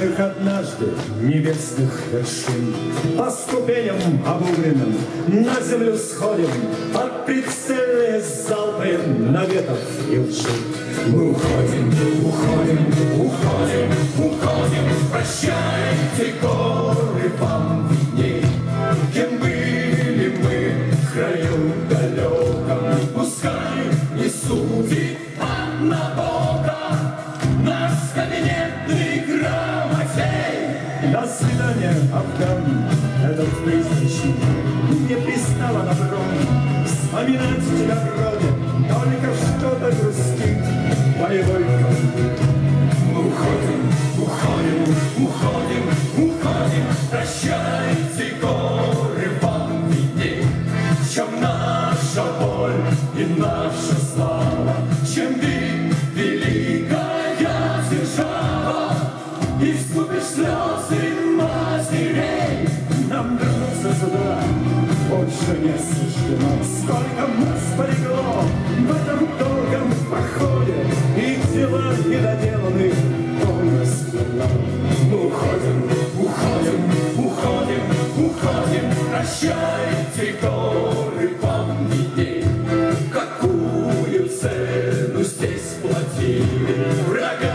Поднятых однажды небесных вершин. По ступеням обугленным на землю сходим, Под прицельные залпы наветов и лжи. Мы уходим, уходим, уходим, уходим, прощайте, горы До свидания, Афган, этот призрачный. Не пристало на трон вспоминать тебя вроде, только что-то грустит боевой. Мы уходим, уходим, уходим, уходим, прощайте, горы вам видней. Чем наша боль и наша слава, чем вид великая держава, искупишь слезы матерей. Нам вернуться сюда больше не суждено Сколько нас полегло в этом долгом походе И дела недоделаны. Полностью Мы уходим, уходим, уходим, уходим. Прощайте горы, помните Какую цену здесь платили врага